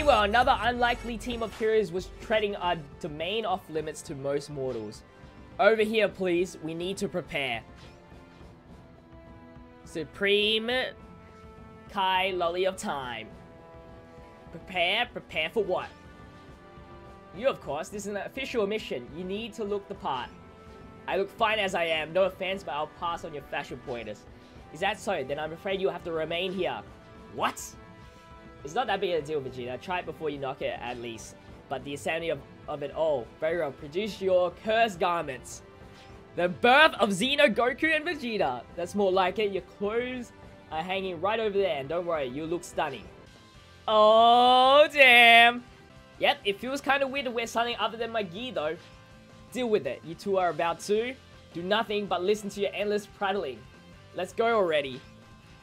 Meanwhile, another unlikely team of heroes was treading our domain off limits to most mortals. Over here, please. We need to prepare. Supreme Kai Lolly of Time. Prepare, prepare for what? You, of course. This is an official mission. You need to look the part. I look fine as I am. No offense, but I'll pass on your fashion pointers. Is that so? Then I'm afraid you'll have to remain here. What? It's not that big of a deal, Vegeta. Try it before you knock it, at least. But the insanity of, of it all. Very well. Produce your cursed garments. The birth of Xeno, Goku, and Vegeta. That's more like it. Your clothes are hanging right over there. And don't worry, you look stunning. Oh, damn. Yep, it feels kind of weird to wear something other than my gear, though. Deal with it. You two are about to do nothing but listen to your endless prattling. Let's go already.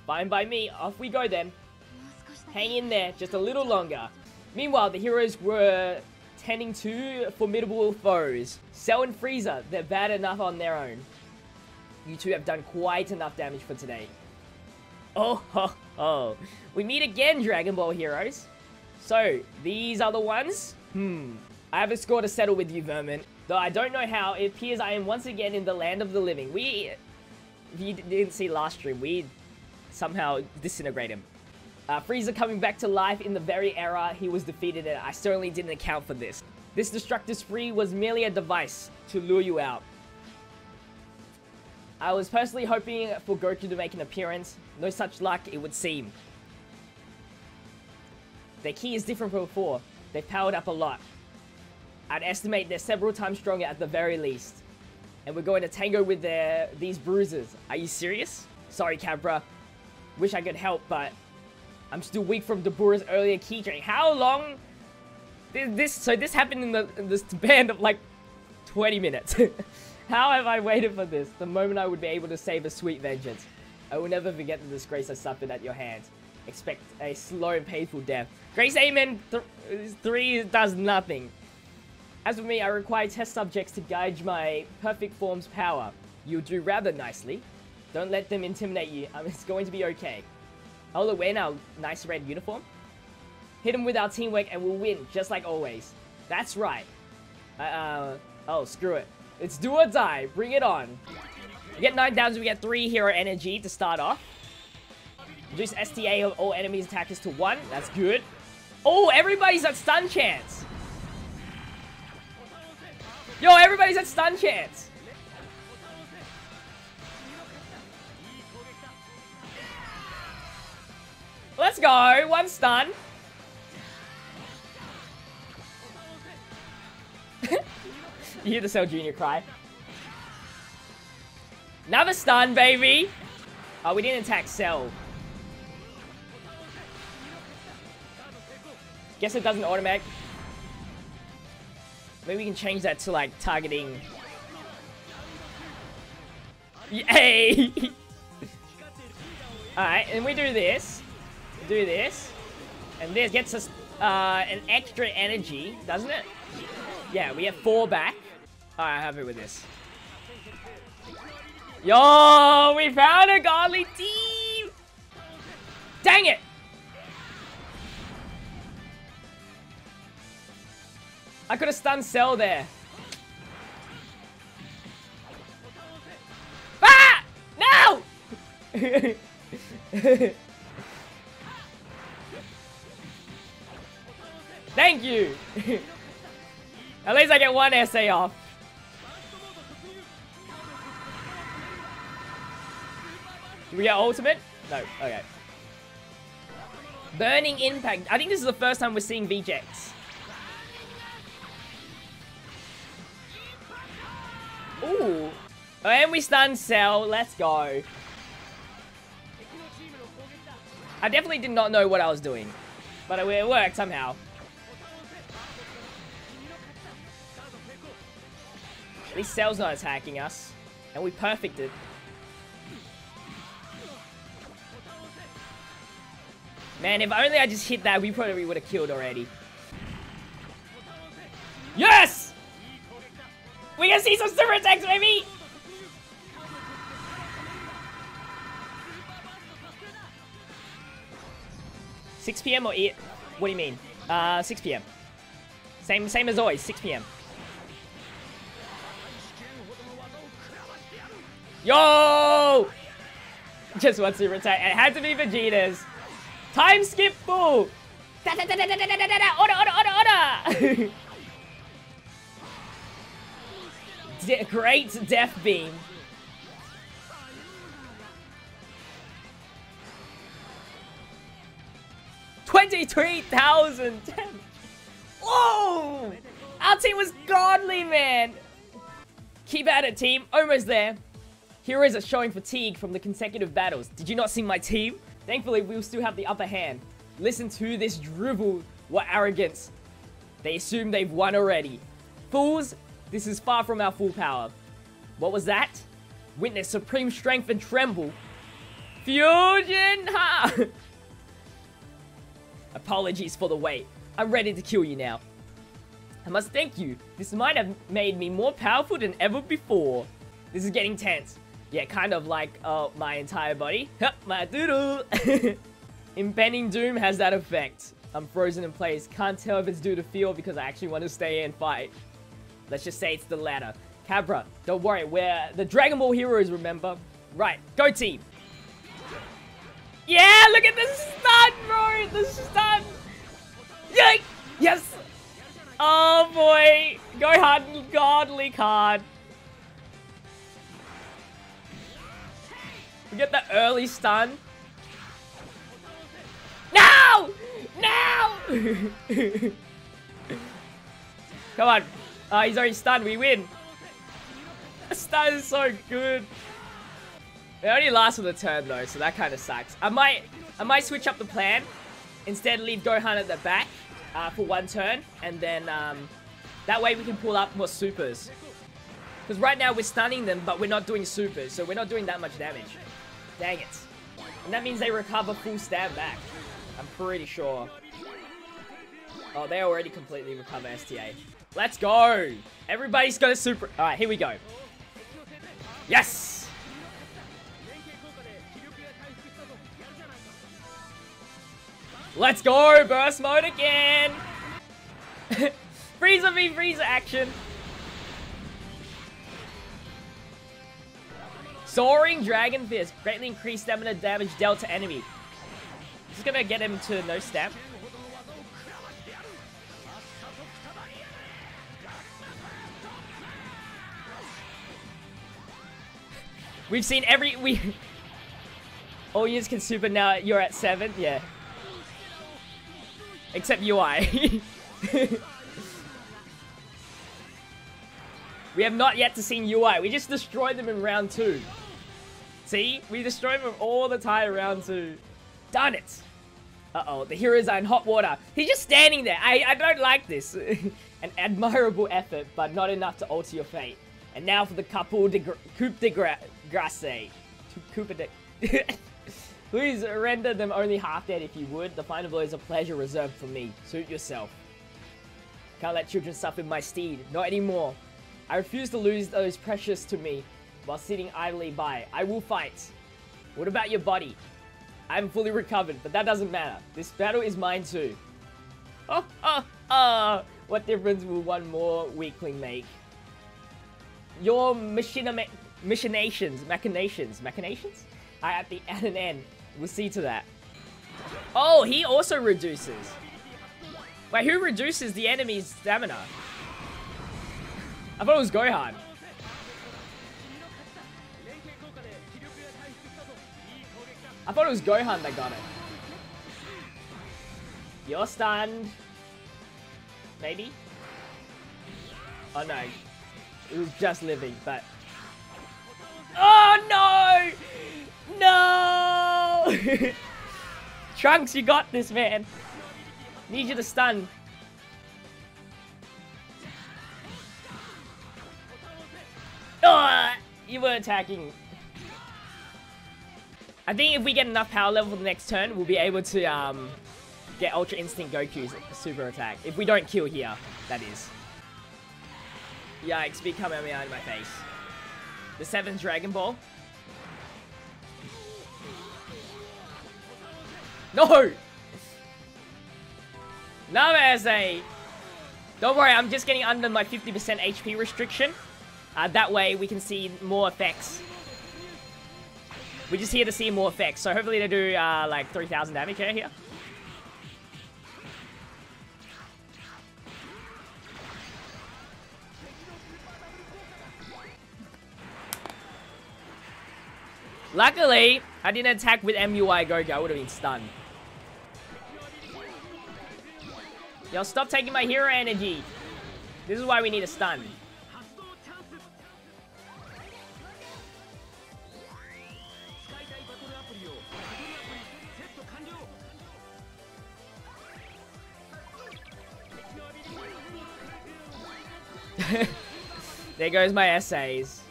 Fine by me. Off we go then. Hang in there just a little longer. Meanwhile, the heroes were tending to formidable foes. Cell and Frieza, they're bad enough on their own. You two have done quite enough damage for today. Oh, ho, ho. We meet again, Dragon Ball heroes. So, these are the ones? Hmm. I have a score to settle with you, Vermin. Though I don't know how, it appears I am once again in the land of the living. We... If you didn't see last stream, we somehow disintegrate him. Uh, Frieza coming back to life in the very era he was defeated in. I certainly didn't account for this. This destructive spree was merely a device to lure you out. I was personally hoping for Goku to make an appearance. No such luck, it would seem. Their ki is different from before. They've powered up a lot. I'd estimate they're several times stronger at the very least. And we're going to tango with their these bruises. Are you serious? Sorry, Cabba. Wish I could help, but I'm still weak from Dabura's earlier ki drain. How long? This so this happened in the in this band of like 20 minutes. How have I waited for this? The moment I would be able to save a sweet vengeance. I will never forget the disgrace I suffered at your hands. Expect a slow and painful death. Grace Amen th 3 does nothing. As for me, I require test subjects to gauge my perfect form's power. You'll do rather nicely. Don't let them intimidate you. Um, it's going to be okay. We're in our nice red uniform. Hit them with our teamwork and we'll win, just like always. That's right. Uh, uh, oh, screw it. It's do or die. Bring it on. We get 9 downs, we get 3 hero energy to start off. Reduce STA of all enemies attackers to 1. That's good. Oh, everybody's at stun chance. Yo, everybody's at stun chance. Let's go. One stun. you hear the Cell Jr. cry. Another stun, baby. Oh, we didn't attack Cell. Guess it doesn't automatic. Maybe we can change that to like targeting. Yay! Alright, and we do this. Do this. And this gets us uh, an extra energy, doesn't it? Yeah, we have four back. Alright, happy with this. Yo, we found a godly team! Dang it! I could have stunned Cell there. Ah! No! Thank you! At least I get one essay off. We get ultimate? No, okay. Burning Impact. I think this is the first time we're seeing Vegeks. Ooh. And we stun Cell. Let's go. I definitely did not know what I was doing. But it worked somehow. Least Cell's not attacking us. And we perfected. Man, if only I just hit that, we probably would have killed already. Yes! We can see some super attacks, baby! Six PM or eight? What do you mean? Uh, 6 p.m. Same, same as always, 6 p.m. Yo! Just one super attack. It had to be Vegeta's. Time skip full! Da da da da da da da da da! De great death beam. Twenty-three thousand. Whoa! Our team was godly, man. Keep at it, team. Almost there. Heroes are showing fatigue from the consecutive battles. Did you not see my team? Thankfully, we'll still have the upper hand. Listen to this drivel. What arrogance. They assume they've won already. Fools, this is far from our full power. What was that? Witness supreme strength and tremble. Fusion! Ha! Apologies for the wait. I'm ready to kill you now. I must thank you. This might have made me more powerful than ever before. This is getting tense. Yeah, kind of like uh, my entire body. my doodle. Impending doom has that effect. I'm frozen in place. Can't tell if it's due to fear because I actually want to stay and fight. Let's just say it's the latter. Cabba, don't worry, we're the Dragon Ball heroes, remember? Right, go team. Yeah, look at the stun, bro! The stun! Yay! Yes! Oh boy! Gohan, godly card. We get the early stun. No! No! Come on. Uh, he's already stunned. We win. Stun is so good. It only lasts for a turn though, so that kind of sucks. I might, I might switch up the plan. Instead, leave Gohan at the back uh, for one turn, and then um, that way we can pull up more supers. Because right now we're stunning them, but we're not doing supers, so we're not doing that much damage. Dang it. And that means they recover full stab back. I'm pretty sure. Oh, they already completely recover STA. Let's go! Everybody's got a super... Alright, here we go. Yes! Let's go! Burst mode again! Freezer v Frieza action! Soaring Dragon Fist. Greatly increased stamina damage dealt to enemy. This is gonna get him to no stamp. We've seen every we all units can super now. You're at seven, yeah. Except UI. we have not yet to seen UI. We just destroyed them in round two. See, we destroyed them all the time round two. Done it. Uh-oh, the heroes are in hot water. He's just standing there. I, I don't like this. An admirable effort, but not enough to alter your fate. And now for the couple de coup de gra grace. De... Please render them only half dead if you would. The final blow is a pleasure reserved for me. Suit yourself. Can't let children suffer my steed. Not anymore. I refuse to lose those precious to me while sitting idly by. I will fight. What about your body? I'm fully recovered, but that doesn't matter. This battle is mine too. Oh, oh, oh. What difference will one more weakling make? Your machina machinations, machinations, machinations are at the at an end. We'll see to that. Oh, he also reduces. Wait, who reduces the enemy's stamina? I thought it was Gohan. I thought it was Gohan that got it. You're stunned. Maybe? Oh no, it was just living, but... Oh, no! No! Trunks, you got this, man. Need you to stun. Oh, you were attacking. I think if we get enough power level for the next turn, we'll be able to um, get Ultra Instinct Goku's super attack. If we don't kill here, that is. Yikes, big Kamehameha in my face. The 7th Dragon Ball. No! SA. Don't worry, I'm just getting under my 50% HP restriction. Uh, that way we can see more effects. We're just here to see more effects. So hopefully they do uh, like 3,000 damage here. Luckily, I didn't attack with MUI Gogo. I would have been stunned. Yo, stop taking my hero energy. This is why we need a stun. there goes my essays.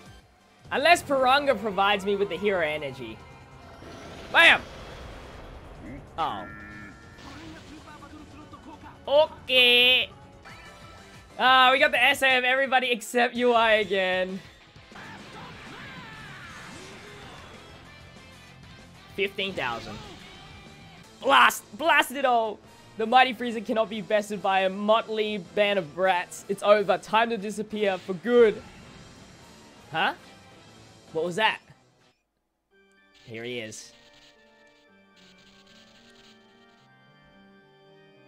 Unless Piranga provides me with the hero energy. Bam! Oh. Okay. Ah, uh, we got the SA of everybody except UI again. 15,000. Blast! Blast it all! The Mighty Frieza cannot be bested by a motley band of brats. It's over. Time to disappear for good. Huh? What was that? Here he is.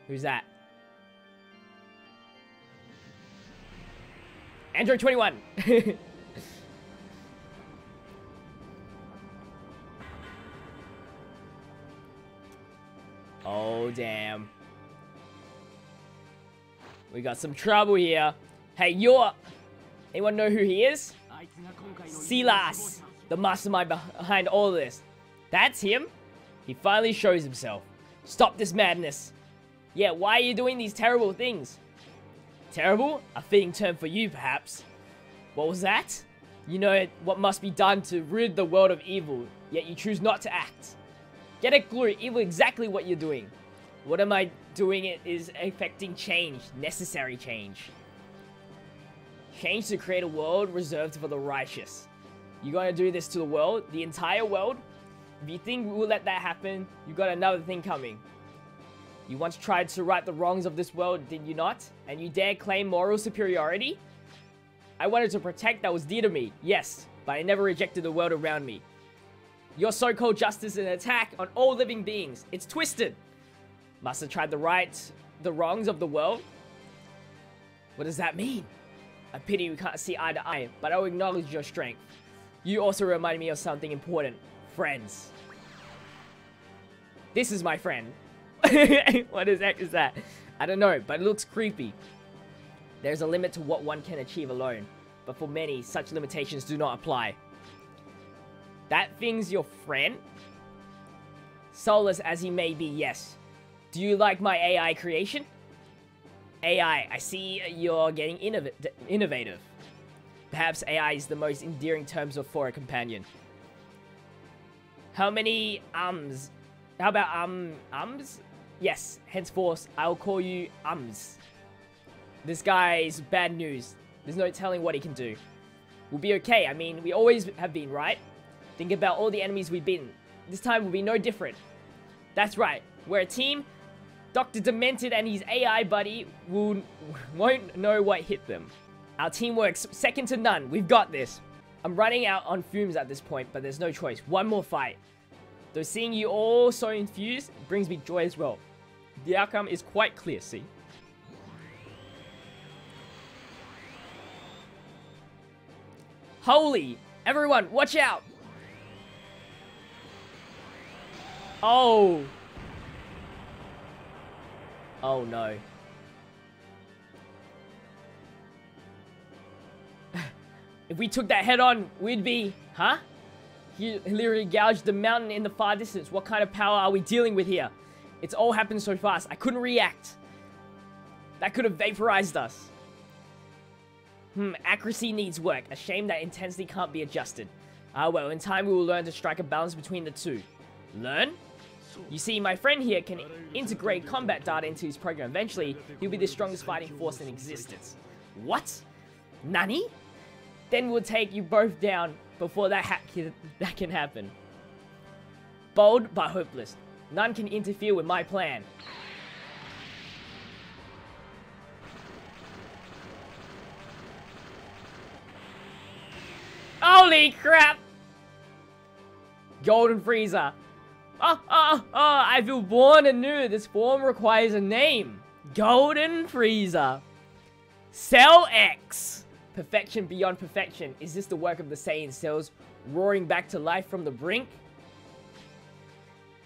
Who's that? Android 21. oh, damn. We got some trouble here. Hey, you're... Anyone know who he is? Sealas, the mastermind behind all this. That's him? He finally shows himself. Stop this madness. Yeah, why are you doing these terrible things? Terrible? A fitting term for you, perhaps. What was that? You know what must be done to rid the world of evil, yet you choose not to act. Get a clue, evil exactly what you're doing. What am I doing it is affecting change, necessary change. Change to create a world reserved for the righteous. You're gonna do this to the world, the entire world? If you think we'll let that happen, you've got another thing coming. You once tried to right the wrongs of this world, did you not? And you dare claim moral superiority? I wanted to protect that was dear to me, yes, but I never rejected the world around me. Your so-called justice is an attack on all living beings. It's twisted. Must have tried to right the wrongs of the world? What does that mean? I pity we can't see eye to eye, but I will acknowledge your strength. You also remind me of something important. Friends. This is my friend. what is heck is that? I don't know, but it looks creepy. There's a limit to what one can achieve alone, but for many, such limitations do not apply. That thing's your friend? Soulless as he may be, yes. Do you like my AI creation? AI, I see you're getting innov innovative. Perhaps AI is the most endearing terms for a companion. How many ums? How about um ums? Yes, henceforth I'll call you ums. This guy's bad news. There's no telling what he can do. We'll be okay. I mean, we always have been, right? Think about all the enemies we've been. This time will be no different. That's right. We're a team Dr. Demented and his AI buddy will, won't know what hit them. Our team works second to none. We've got this. I'm running out on fumes at this point, but there's no choice. One more fight. Though seeing you all so infused brings me joy as well. The outcome is quite clear, see? Holy! Everyone, watch out! Oh! Oh no. if we took that head on, we'd be... Huh? He literally gouged the mountain in the far distance. What kind of power are we dealing with here? It's all happened so fast. I couldn't react. That could have vaporized us. Hmm, accuracy needs work. A shame that intensity can't be adjusted. Ah well, in time we will learn to strike a balance between the two. Learn? You see, my friend here can integrate combat data into his program. Eventually, he'll be the strongest fighting force in existence. What? Nani? Then we'll take you both down before that, ha that can happen. Bold but hopeless. None can interfere with my plan. Holy crap! Golden Frieza. I feel born anew. This form requires a name. Golden Frieza. Cell X. Perfection beyond perfection. Is this the work of the Saiyan cells roaring back to life from the brink?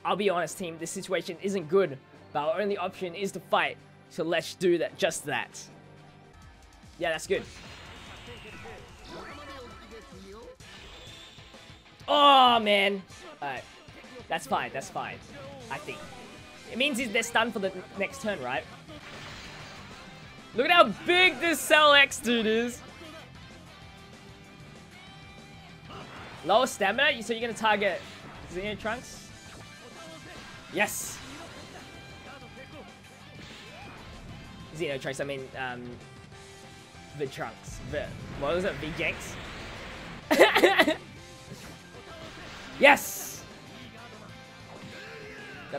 I'll be honest, team. This situation isn't good, but our only option is to fight. So let's do that. Just that. Yeah, that's good. Oh, man. Alright. That's fine, that's fine. I think. It means they're stunned for the next turn, right? Look at how big this Cell X dude is. Lower stamina? So you're gonna target Xeno Trunks? Yes! Xeno Trunks, I mean, um... The Trunks. The, what was it? Vegeks? yes!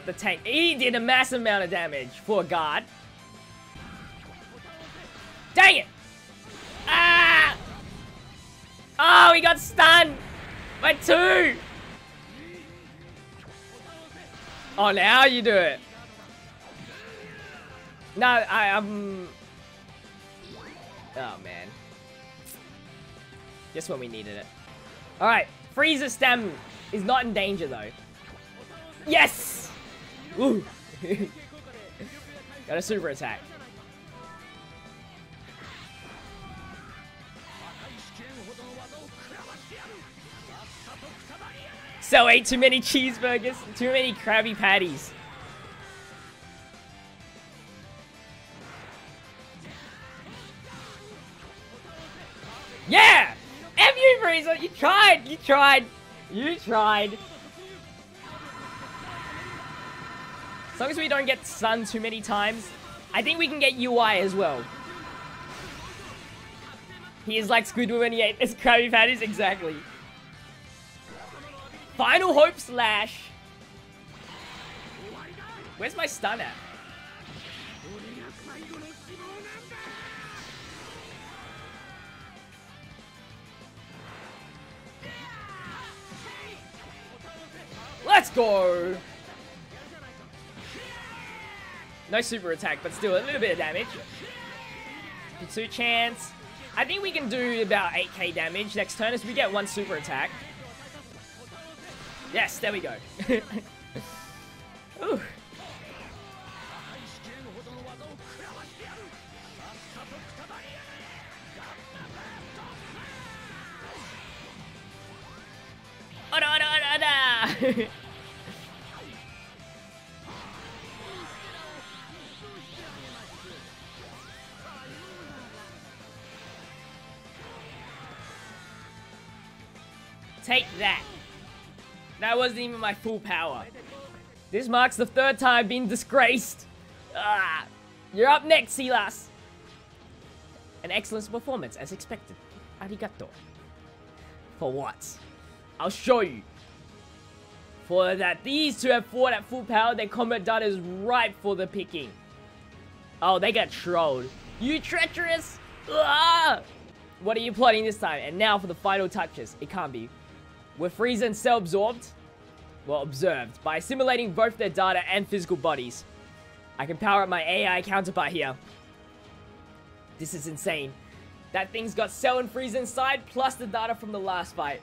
The tank. He did a massive amount of damage for God. Dang it! Ah! Oh, he got stunned! By two! Oh, now you do it. No, I, um... Oh, man. Just when we needed it. Alright, Frieza stem is not in danger, though. Yes! Got a super attack. So ate too many cheeseburgers, too many Krabby Patties. Yeah! F you! You tried! You tried! You tried! As long as we don't get stunned too many times, I think we can get UI as well. He is like Squidward when he ate his Krabby Patties, exactly. Final Hope Slash. Where's my stun at? Let's go! No super attack, but still a little bit of damage. Two chance. I think we can do about 8k damage next turn as we get one super attack. Yes, there we go. Ooh. Oh no, no, no, Take that. That wasn't even my full power. This marks the third time I've been disgraced. Ah, you're up next, Sealas. An excellent performance, as expected. Arigato. For what? I'll show you. For that these two have fought at full power, their combat data is ripe for the picking. Oh, they got trolled. You treacherous! Ah! What are you plotting this time? And now for the final touches. It can't be. Were Frieza and Cell absorbed? Well, observed, by assimilating both their data and physical bodies. I can power up my AI counterpart here. This is insane. That thing's got Cell and Frieza inside, plus the data from the last fight.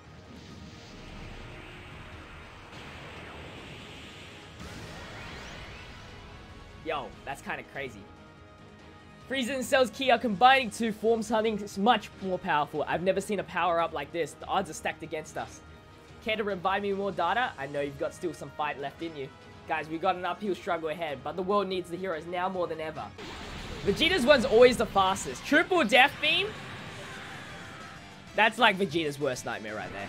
Yo, that's kind of crazy. Frieza and Cell's ki are combining to form something much more powerful. I've never seen a power-up like this. The odds are stacked against us. Care to revive me more data? I know you've got still some fight left in you. Guys, we've got an uphill struggle ahead, but the world needs the heroes now more than ever. Vegeta's one's always the fastest. Triple Death Beam? That's like Vegeta's worst nightmare right there.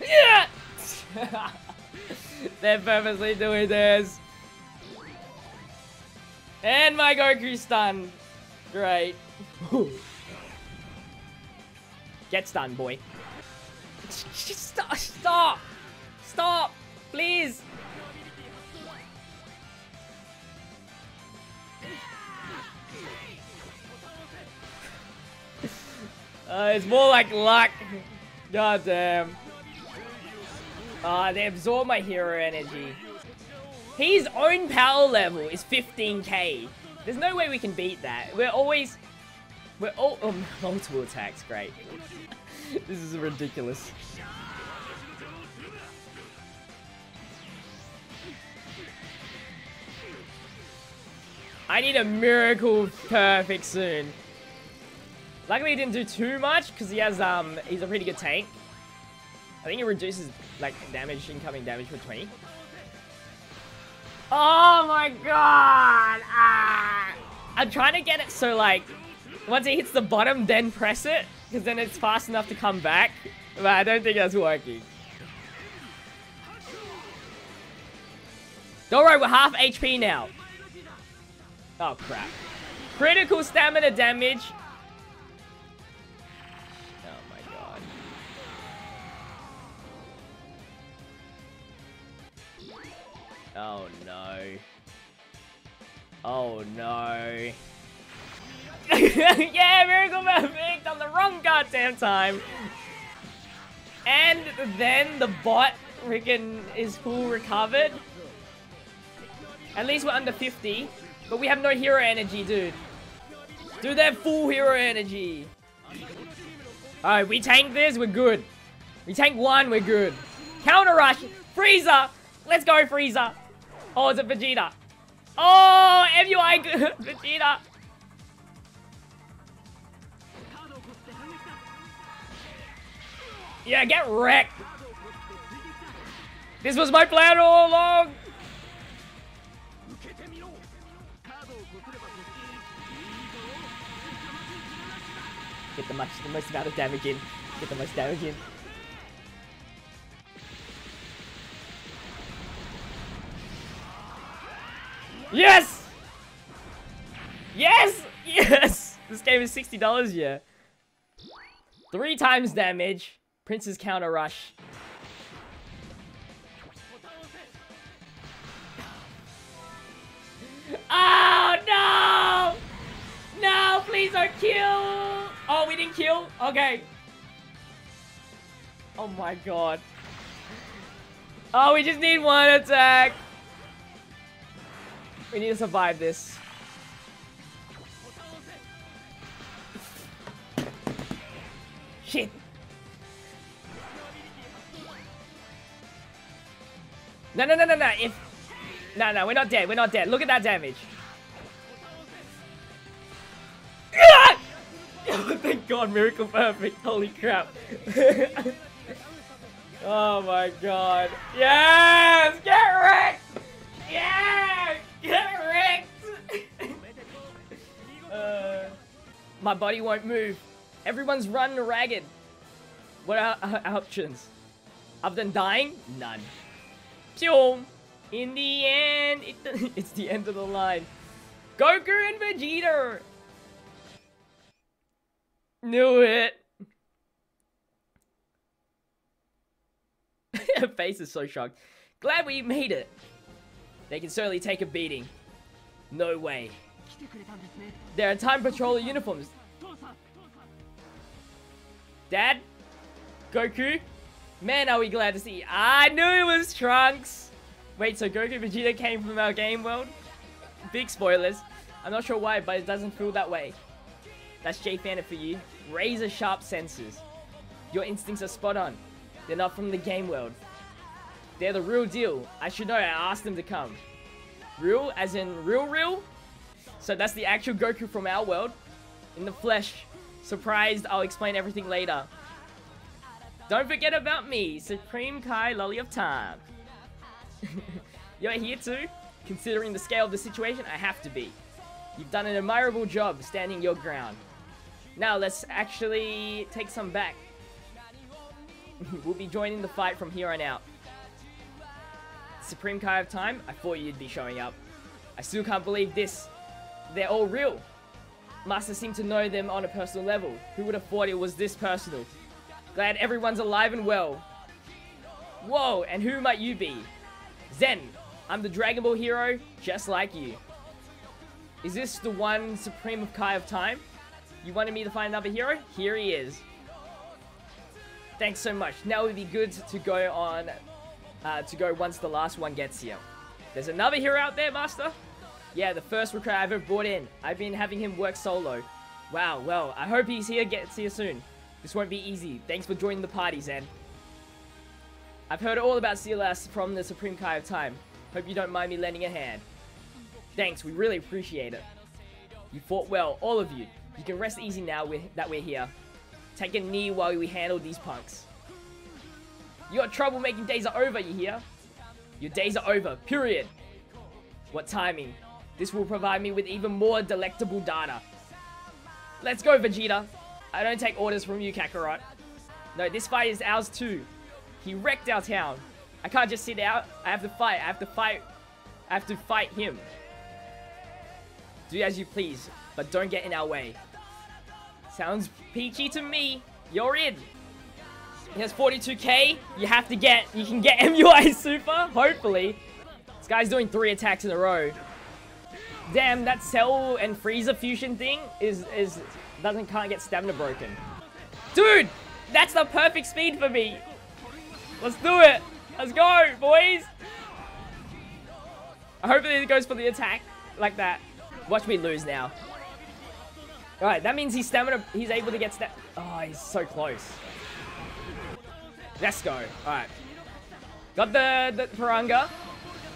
Yeah! They're purposely doing this. And my Goku stun. Great. Get stunned, boy. Stop! Stop! Stop! Please! Uh, it's more like luck. God damn. Uh, they absorb my hero energy. His own power level is 15k. There's no way we can beat that. We're always... We're all... Oh, multiple attacks, great. this is ridiculous. I need a miracle perfect soon. Luckily, he didn't do too much because he has um he's a pretty good tank. I think it reduces like damage, incoming damage for 20. Oh my god! Ah. I'm trying to get it so like once it hits the bottom, then press it because then it's fast enough to come back. But I don't think that's working. Don't worry, we're half HP now. Oh, crap. Critical stamina damage. Oh, my God. Oh, no. Oh, no. yeah, Miracle Perfect on the wrong goddamn time. And then the bot freaking is full recovered. At least we're under 50. But we have no hero energy, dude. They have full hero energy. Alright, we tank this, we're good. We tank one, we're good. Counter rush, Frieza. Let's go, Frieza. Oh, it's a Vegeta. Oh, MUI Vegeta. Yeah, get wrecked. This was my plan all along. Get the much the most amount of damage in. Get the most damage in. Yes! Yes! Yes! This game is $60, yeah. Three times damage. Prince's counter rush. Oh, no! No, please don't kill! Oh, we didn't kill? Okay. Oh my god. Oh, we just need one attack. We need to survive this. Shit. No, no, no, no, no. If... No, no, we're not dead. We're not dead. Look at that damage. Thank God, Miracle Perfect. Holy crap. oh my god. Yes! Get wrecked! Yeah! Get wrecked! uh, my body won't move. Everyone's running ragged. What are our options? Other than dying? None. In the end, it, it's the end of the line. Goku and Vegeta Knew it. Her face is so shocked. Glad we made it. They can certainly take a beating. No way. There are time patroller uniforms. Dad? Goku? Man, are we glad to see. I knew it was Trunks! Wait, so Goku Vegeta came from our game world? Big spoilers. I'm not sure why, but it doesn't feel that way. That's JPhanta for you. Razor sharp senses. Your instincts are spot on. They're not from the game world. They're the real deal. I should know, I asked them to come. Real, as in real real? So that's the actual Goku from our world. In the flesh. Surprised, I'll explain everything later. Don't forget about me, Supreme Kai Lolly of Time. You're here too? Considering the scale of the situation, I have to be. You've done an admirable job standing your ground. Now let's actually take some back. we'll be joining the fight from here on out. Supreme Kai of Time, I thought you'd be showing up. I still can't believe this. They're all real. Master seemed to know them on a personal level. Who would have thought it was this personal? Glad everyone's alive and well. Whoa, and who might you be? Zen, I'm the Dragon Ball hero, just like you. Is this the one Supreme of Kai of Time? You wanted me to find another hero? Here he is. Thanks so much. Now it would be good to go on, uh, to go once the last one gets here. There's another hero out there, Master? Yeah, the first recruit I ever brought in. I've been having him work solo. Wow, well, I hope he's here, gets here soon. This won't be easy. Thanks for joining the party, Zen. I've heard all about Sealas from the Supreme Kai of Time. Hope you don't mind me lending a hand. Thanks, we really appreciate it. You fought well, all of you. You can rest easy now that we're here. Take a knee while we handle these punks. Your troublemaking days are over, you hear? Your days are over, period. What timing. This will provide me with even more delectable data. Let's go, Vegeta. I don't take orders from you, Kakarot. No, this fight is ours too. He wrecked our town. I can't just sit out. I have to fight. I have to fight. I have to fight him. Do as you please, but don't get in our way. Sounds peachy to me. You're in. He has 42k. You have to get, you can get MUI Super, hopefully. This guy's doing three attacks in a row. Damn, that Cell and Frieza fusion thing is, is, doesn't, can't get stamina broken. Dude, that's the perfect speed for me. Let's do it. Let's go, boys. I hope it goes for the attack like that. Watch me lose now. Alright, that means he's stamina, he's able to get stamina. Oh, he's so close. Let's go. Alright. Got the, the Piranha,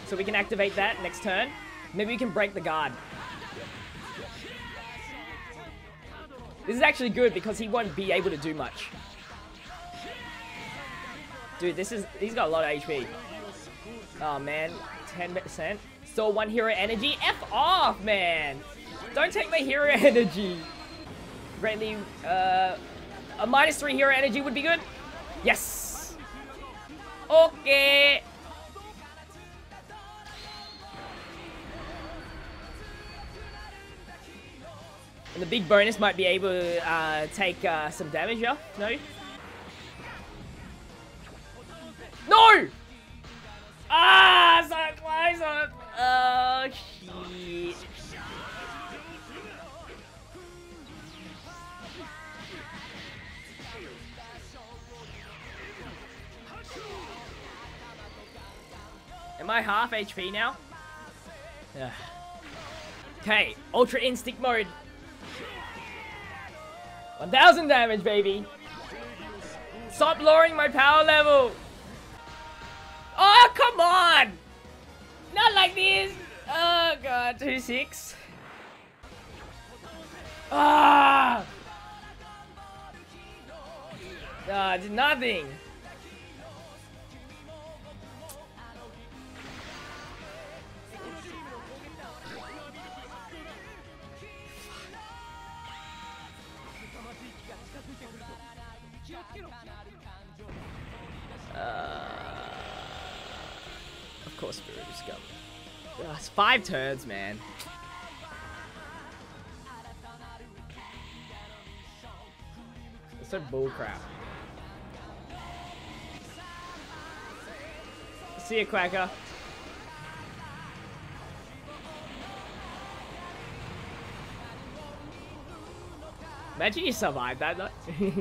so we can activate that next turn. Maybe we can break the guard. This is actually good because he won't be able to do much. Dude, this is, he's got a lot of HP. Oh man, 10%. Still one hero energy? F off, man! Don't take my hero energy. Greatly, uh, a minus three hero energy would be good. Yes! Okay! And the big bonus might be able to uh, take uh, some damage, yeah? No? No! Ah, so close Oh, shit. Am I half HP now? Okay, Ultra Instinct mode. 1000 damage, baby. Stop lowering my power level. Oh, come on. Not like this. Oh, God. 2-6. Ah. Ah, did nothing. Course Spirit is coming. Ugh, it's five turns, man. It's so bullcrap. See you, Quacker. Imagine you survived that,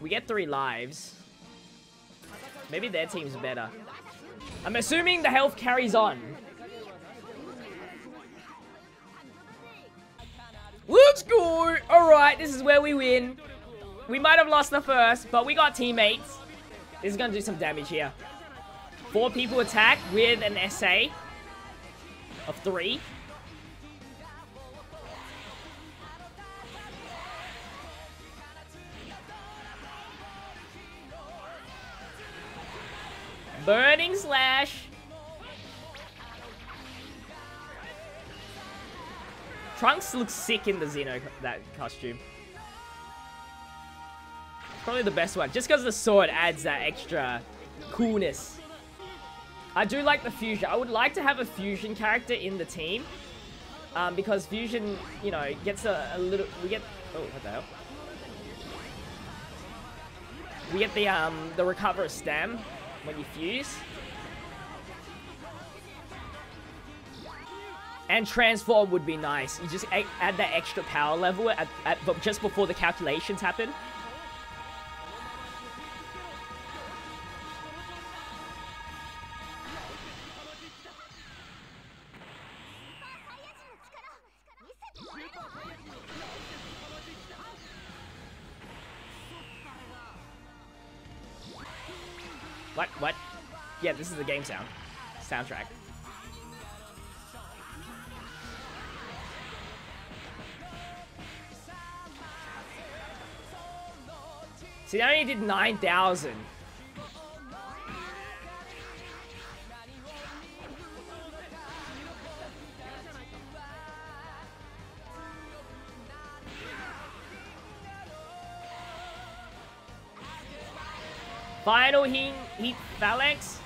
we get three lives. Maybe their team's better. I'm assuming the health carries on. Let's go! Alright, this is where we win. We might have lost the first, but we got teammates. This is going to do some damage here. Four people attack with an SA of three. Burning Slash. Trunks looks sick in the Xeno that costume. Probably the best one. Just because the sword adds that extra coolness. I do like the fusion. I would like to have a fusion character in the team. Um, because fusion, you know, gets a, a little... We get... Oh, what the hell? We get the, um, the recover stem when you fuse. And transform would be nice. You just add that extra power level at, at just before the calculations happen. This is the game sound. Soundtrack. See, I only did 9,000. Final heat, heat phalanx.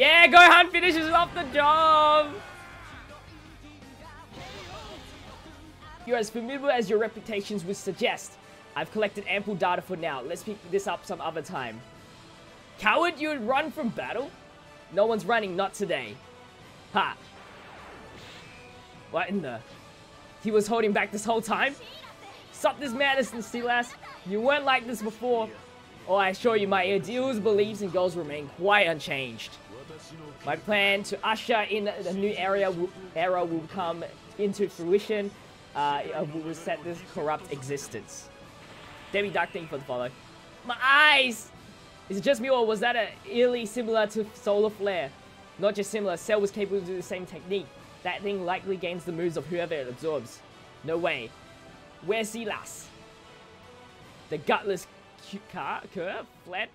Yeah, Gohan finishes off the job. You're as formidable as your reputations would suggest. I've collected ample data for now. Let's pick this up some other time. Coward, you would run from battle? No one's running, not today. Ha. What in the... He was holding back this whole time? Stop this madness, Sealas. You weren't like this before. Oh, I assure you, my ideals, beliefs, and goals remain quite unchanged. My plan to usher in a new area era will come into fruition. Uh, will set this corrupt existence. Debbie Duck, thank for the follow. My eyes! Is it just me or was that a eerily similar to Solar Flare? Not just similar, Cell was capable of doing the same technique. That thing likely gains the moves of whoever it absorbs. No way. Where's Sealas? The gutless car, curve, flat,